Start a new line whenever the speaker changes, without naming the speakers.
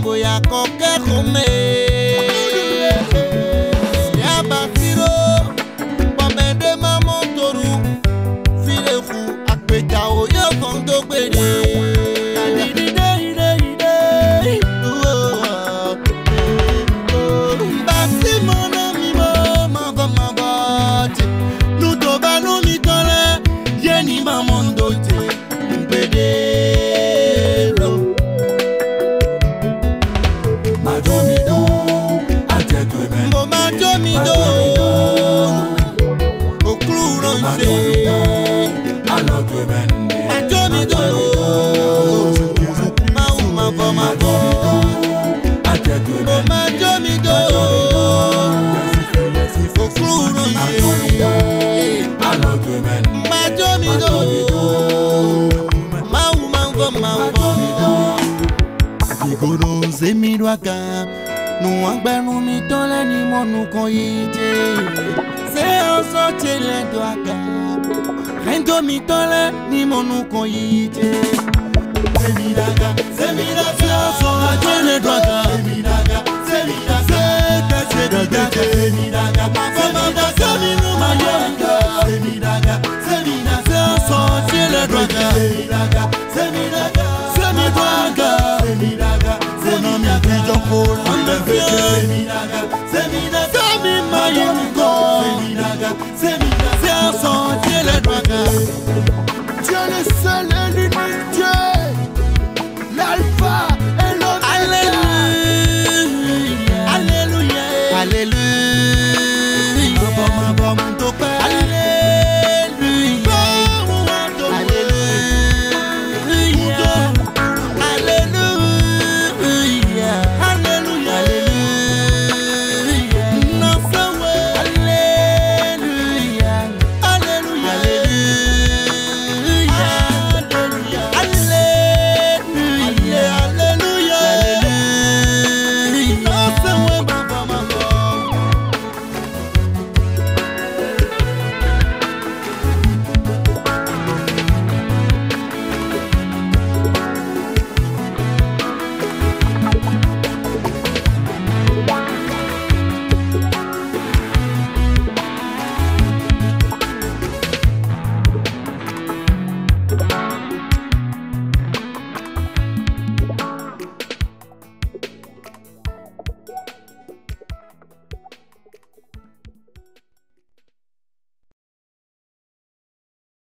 mambo ya kekome lwaka nuwagbẹnu mi tọ́lẹ̀ ni mo nu kan yìí jẹ́ ṣé ọ̀sán ṣe lẹ́dọ̀ àgà rẹ́ńdọ́ mi tọ́lẹ̀ ni mo nu kan yìí jẹ́. Sẹ́mi dàgà, sẹ́mi dàgà, ṣé ọ̀sán àjọ lẹ́dọ̀ àgà? Sẹ́mi dàgà, sẹ́mi dàgà, ṣé tẹ̀sẹ̀ dàgà? Sẹ́mi dàgà, sẹ́mi dàgà, sẹ́mi nu ma yọ ẹ̀dọ̀. Sẹ́mi dàgà, sẹ́mi dàgà, ṣé ọ̀sán ṣe lẹ́dọ̀ àgà? Sẹ́mi dàgà, sẹ́mi dàgà, sẹ́mi dàgà, sẹ́mi dàgà. Zamina, Zamina, Zamina, my Zamina,